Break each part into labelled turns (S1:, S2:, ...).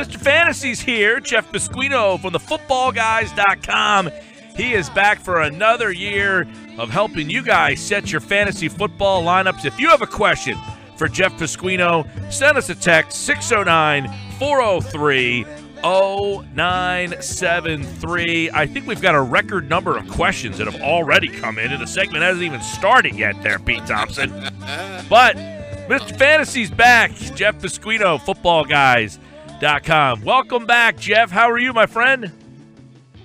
S1: Mr. Fantasy's here. Jeff Pasquino from the footballguys.com. He is back for another year of helping you guys set your fantasy football lineups. If you have a question for Jeff Pasquino, send us a text 609 403 0973. I think we've got a record number of questions that have already come in, and the segment hasn't even started yet there, Pete Thompson. but Mr. Fantasy's back. Jeff Pasquino, footballguys.com. Welcome back, Jeff. How are you, my friend?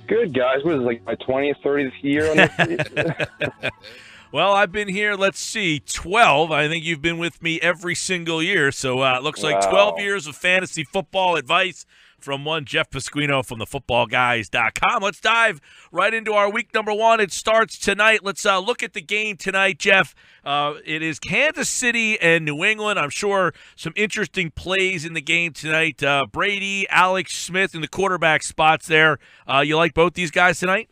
S2: Good, guys. What is it, like my 20th, 30th year on this?
S1: well, I've been here, let's see, 12. I think you've been with me every single year. So uh, it looks like 12 years of fantasy football advice from one Jeff Pasquino from the footballguys.com. Let's dive right into our week number one. It starts tonight. Let's uh, look at the game tonight, Jeff. Uh, it is Kansas City and New England. I'm sure some interesting plays in the game tonight. Uh, Brady, Alex Smith in the quarterback spots there. Uh, you like both these guys tonight?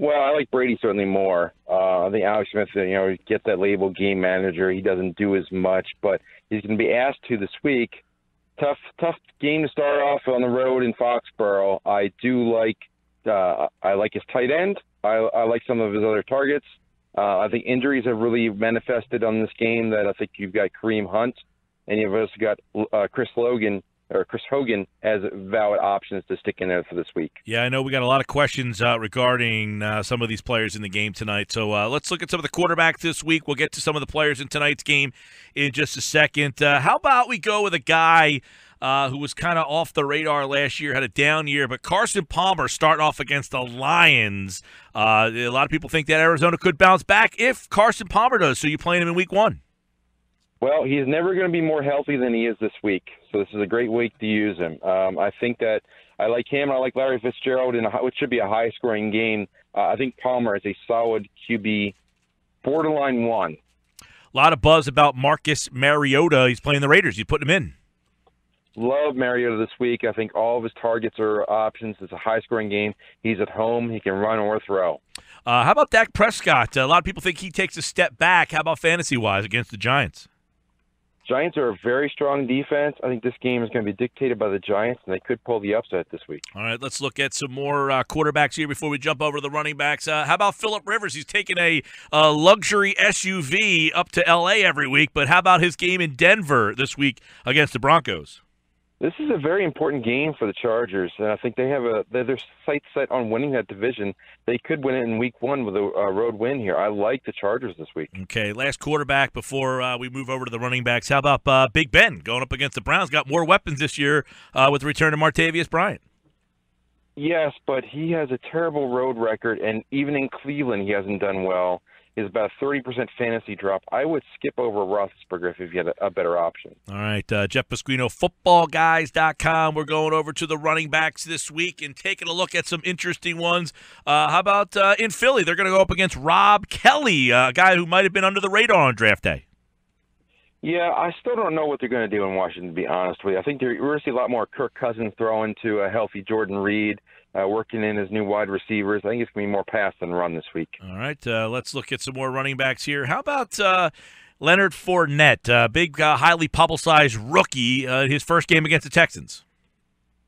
S2: well, I like Brady certainly more. Uh, I think Alex Smith, you know, get that label game manager. He doesn't do as much, but he's going to be asked to this week. Tough, tough game to start off on the road in Foxborough. I do like, uh, I like his tight end. I, I like some of his other targets. Uh, I think injuries have really manifested on this game. That I think you've got Kareem Hunt, and you've also got uh, Chris Logan or Chris Hogan as valid options to stick in there for this week.
S1: Yeah, I know we got a lot of questions uh, regarding uh, some of these players in the game tonight. So uh, let's look at some of the quarterbacks this week. We'll get to some of the players in tonight's game in just a second. Uh, how about we go with a guy uh, who was kind of off the radar last year, had a down year, but Carson Palmer starting off against the Lions. Uh, a lot of people think that Arizona could bounce back if Carson Palmer does. So you playing him in week one?
S2: Well, he's never going to be more healthy than he is this week. So this is a great week to use him. Um, I think that I like him. I like Larry Fitzgerald in a, which should be a high-scoring game. Uh, I think Palmer is a solid QB, borderline one.
S1: A lot of buzz about Marcus Mariota. He's playing the Raiders. You putting him in?
S2: Love Mariota this week. I think all of his targets are options. It's a high-scoring game. He's at home. He can run or throw.
S1: Uh, how about Dak Prescott? a lot of people think he takes a step back. How about fantasy wise against the Giants?
S2: Giants are a very strong defense. I think this game is going to be dictated by the Giants, and they could pull the upset this week.
S1: All right, let's look at some more uh, quarterbacks here before we jump over to the running backs. Uh, how about Philip Rivers? He's taking a, uh luxury SUV up to L.A. every week, but how about his game in Denver this week against the Broncos?
S2: This is a very important game for the Chargers, and I think they have a they're, their sights set on winning that division. They could win it in Week One with a uh, road win here. I like the Chargers this week.
S1: Okay, last quarterback before uh, we move over to the running backs. How about uh, Big Ben going up against the Browns? Got more weapons this year uh, with the return of Martavis Bryant.
S2: Yes, but he has a terrible road record, and even in Cleveland, he hasn't done well. He's about a 30% fantasy drop. I would skip over Roethlisberger if you had a, a better option.
S1: All right, uh, Jeff Pasquino, footballguys.com. We're going over to the running backs this week and taking a look at some interesting ones. Uh, how about uh, in Philly? They're going to go up against Rob Kelley, uh, a guy who might have been under the radar on draft day.
S2: Yeah, I still don't know what they're going to do in Washington, to be honest with you. I think they're, we're going to see a lot more Kirk Cousins throwing to a healthy Jordan Reed, uh, working in his new wide receivers. I think it's going to be more pass than run this week.
S1: All right, uh, let's look at some more running backs here. How about uh, Leonard Fournette, uh, big, uh, highly publicized rookie, uh, his first game against the Texans?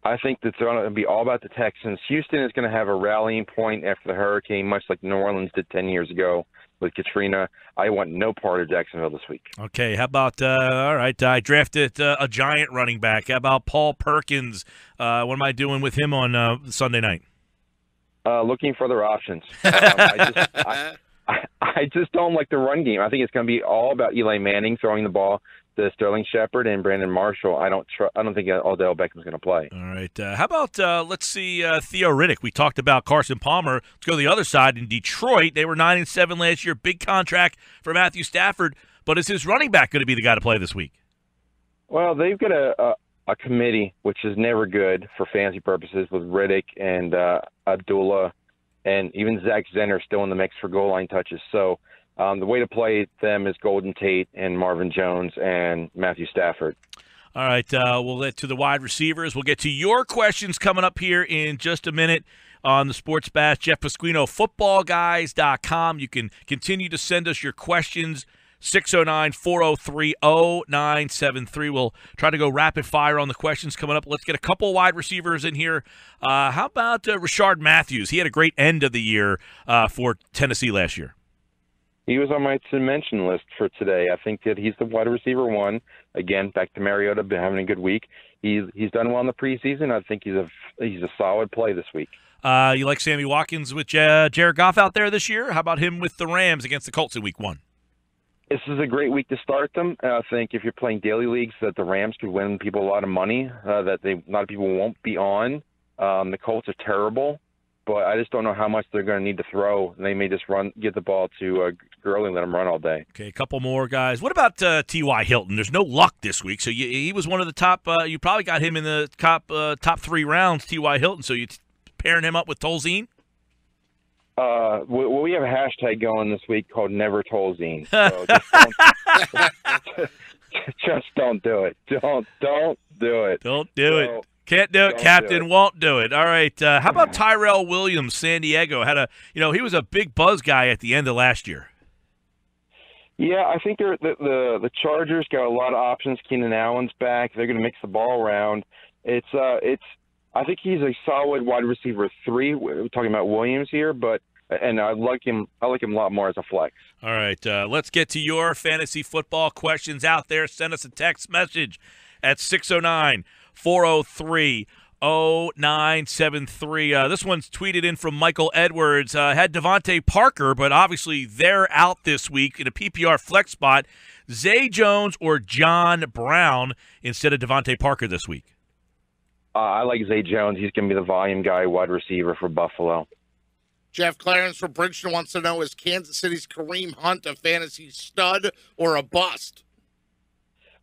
S2: I think that's going to be all about the Texans. Houston is going to have a rallying point after the hurricane, much like New Orleans did 10 years ago with Katrina. I want no part of Jacksonville this week.
S1: Okay, how about uh, all right? I drafted uh, a giant running back. How about Paul Perkins? Uh, what am I doing with him on uh, Sunday night?
S2: Uh, looking for other options. Um, I, just, I, I, I just don't like the run game. I think it's going to be all about Eli Manning throwing the ball to Sterling Shepard and Brandon Marshall. I don't tr- I don't think Odell Beckham's going to play.
S1: All right. Uh, how about uh, let's see uh, Theo Riddick? We talked about Carson Palmer. Let's go to the other side in Detroit. They were nine and seven last year. Big contract for Matthew Stafford. But is his running back going to be the guy to play this week?
S2: Well, they've got a, a a committee which is never good for fantasy purposes with Riddick and uh, Abdullah and even Zach Zenner still in the mix for goal line touches. So um, the way to play them is Golden Tate and Marvin Jones and Matthew Stafford.
S1: All right, uh, we'll get to the wide receivers. We'll get to your questions coming up here in just a minute on the Sports Bash. Jeff Pasquino, footballguys.com. You can continue to send us your questions. 609 403 0973. We'll try to go rapid fire on the questions coming up. Let's get a couple wide receivers in here. Uh, how about uh, Rishard Matthews? He had a great end of the year uh, for Tennessee last year.
S2: He was on my to mention list for today. I think that he's the wide receiver one. Again, back to Mariota, been having a good week. He's he's done well in the preseason. I think he's a he's a solid play this week.
S1: Uh, you like Sammy Watkins with uh, Jared Goff out there this year? How about him with the Rams against the Colts in Week One?
S2: This is a great week to start them. I think if you're playing daily leagues, that the Rams could win people a lot of money. Uh, that they a lot of people won't be on. Um, the Colts are terrible but I just don't know how much they're going to need to throw. They may just run, get the ball to uh, Gurley and let him run all day.
S1: Okay, a couple more guys. What about uh, T.Y. Hilton? There's no luck this week, so you, he was one of the top. Uh, you probably got him in the top uh, top three rounds. T.Y. Hilton. So you t- pairing him up with Tolzien?
S2: Uh, well, we have a hashtag going this week called Never Tolzien. So just, don't, just don't do it. Don't don't do it.
S1: Don't do so, it. Can't do it, Captain. Do it. Won't do it. All right. Uh, how about Tyrell Williams, San Diego? Had a, you know, he was a big buzz guy at the end of last year.
S2: Yeah, I think the the the Chargers got a lot of options. Keenan Allen's back. They're going to mix the ball around. It's uh, it's. I think he's a solid wide receiver three. We're talking about Williams here, but and I like him. I like him a lot more as a flex.
S1: All right, uh, let's get to your fantasy football questions out there. Send us a text message at six zero oh nine. 403 0973. Uh, this one's tweeted in from Michael Edwards. Uh, had DeVante Parker, but obviously they're out this week in a PPR flex spot. Zay Jones or John Brown instead of DeVante Parker this week?
S2: Uh, I like Zay Jones. He's going to be the volume guy, wide receiver for Buffalo.
S3: Jeff Clarence from Bridgeton wants to know is Kansas City's Kareem Hunt a fantasy stud or a bust?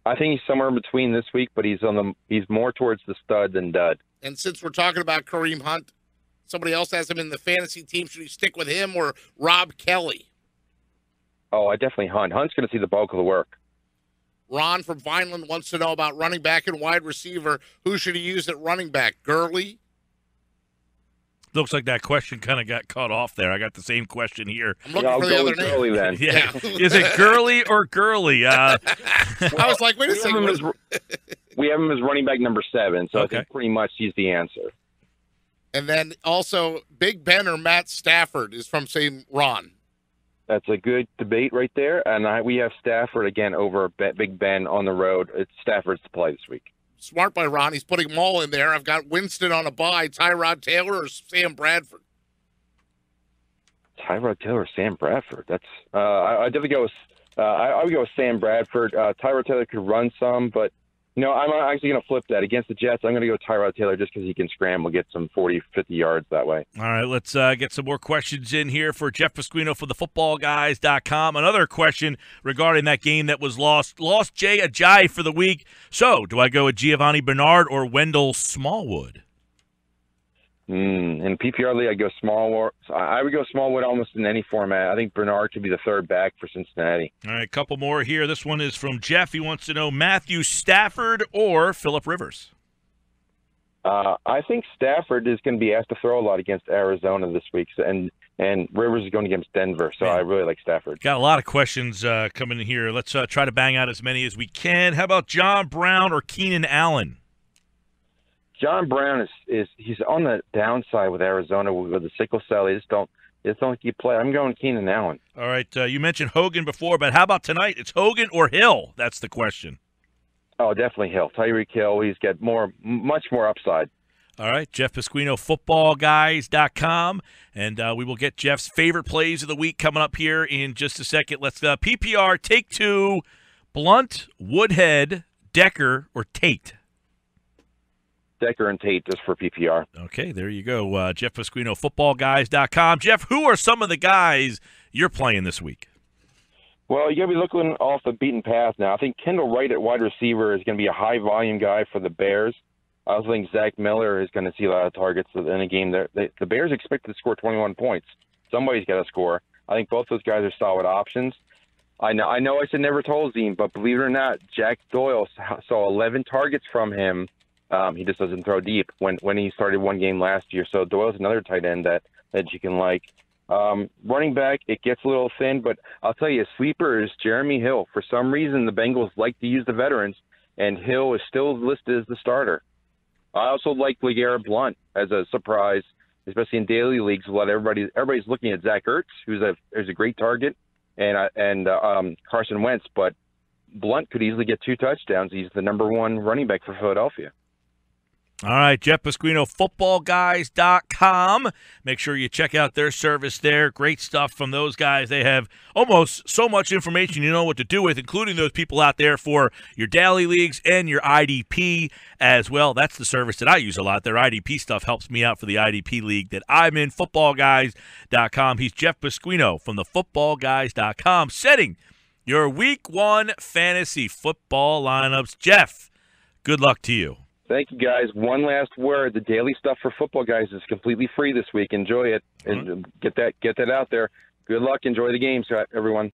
S2: I think he's somewhere in between this week, but he's on the he's more towards the stud than dud.
S3: And since we're talking about Kareem Hunt, somebody else has him in the fantasy team. Should he stick with him or Rob Kelley?
S2: Oh, I definitely Hunt. Hunt's going to see the bulk of the work.
S3: Ron from Vineland wants to know about running back and wide receiver. Who should he use at running back? Gurley,
S1: looks like that question kind of got cut off there. I got the same question here.
S3: I'm looking yeah, for the other name.
S2: Gurley, then.
S1: yeah. Is it Gurley or Gurley? Uh,
S3: I was like, wait a second.
S2: Have as, we have him as running back number seven, so okay. I think pretty much he's the answer.
S3: And then also, Big Ben or Matt Stafford is from St. Ron.
S2: That's a good debate right there. And I, we have Stafford again over Big Ben on the road. It's Stafford's to play this week.
S3: Smart by Ron. He's putting them all in there. I've got Winston on a bye. Tyrod Taylor or Sam Bradford?
S2: Tyrod Taylor or Sam Bradford? That's uh, I, I definitely go with uh, I, I would go with Sam Bradford. Uh, Tyrod Taylor could run some, but no, I'm actually going to flip that. Against the Jets, I'm going to go Tyrod Taylor just because he can scramble, get some 40, 50 yards that way.
S1: All right, let's uh, get some more questions in here for Jeff Pasquino for the footballguys.com. Another question regarding that game that was lost. Lost Jay Ajayi for the week. So, do I go with Giovani Bernard or Wendell Smallwood?
S2: Mm, in PPR league, I go Smallwood. I would go Smallwood almost in any format. I think Bernard could be the third back for Cincinnati.
S1: All right, a couple more here. This one is from Jeff. He wants to know Matthew Stafford or Philip Rivers.
S2: Uh, I think Stafford is going to be asked to throw a lot against Arizona this week, and and Rivers is going against Denver. So Man. I really like Stafford.
S1: Got a lot of questions uh, coming in here. Let's uh, try to bang out as many as we can. How about John Brown or Keenan Allen?
S2: John Brown is is he's on the downside with Arizona with the sickle cell. They just don't they just don't keep play. I'm going Keenan Allen.
S1: All right, uh, you mentioned Hogan before, but how about tonight? It's Hogan or Hill. That's the question.
S2: Oh, definitely Hill. Tyreek Hill. He's got more, much more upside.
S1: All right, Jeff Pasquino, footballguys.com. And uh, we will get Jeff's favorite plays of the week coming up here in just a second. Let's uh, PPR take two Blunt, Woodhead, Decker, or Tate.
S2: Decker and Tate just for PPR.
S1: Okay, there you go. Uh, Jeff Pasquino, footballguys.com. Jeff, who are some of the guys you're playing this week?
S2: Well, you got to be looking off the beaten path now. I think Kendall Wright at wide receiver is going to be a high volume guy for the Bears. I also think Zach Miller is going to see a lot of targets in a game. That the Bears expect to score 21 points. Somebody's got to score. I think both those guys are solid options. I know, I know, I said never Tolzien, but believe it or not, Jack Doyle saw 11 targets from him um, he just doesn't throw deep when when he started one game last year. So Doyle's another tight end that that you can like. Um, running back, it gets a little thin, but I'll tell you, sleeper is Jeremy Hill. For some reason, the Bengals like to use the veterans, and Hill is still listed as the starter. I also like LeGarrette Blunt as a surprise, especially in daily leagues. A everybody everybody's looking at Zach Ertz, who's a who's a great target, and uh, and uh, um, Carson Wentz, but Blunt could easily get two touchdowns. He's the number one running back for Philadelphia.
S1: All right, Jeff Pasquino, footballguys.com. Make sure you check out their service there. Great stuff from those guys. They have almost so much information you know what to do with, including those people out there for your daily leagues and your IDP as well. That's the service that I use a lot. Their IDP stuff helps me out for the IDP league that I'm in, footballguys.com. He's Jeff Pasquino from the footballguys.com, setting your week one fantasy football lineups. Jeff, good luck to you.
S2: Thank you, guys. One last word: the daily stuff for football guys is completely free this week. Enjoy it and mm-hmm. get that get that out there. Good luck. Enjoy the games, everyone.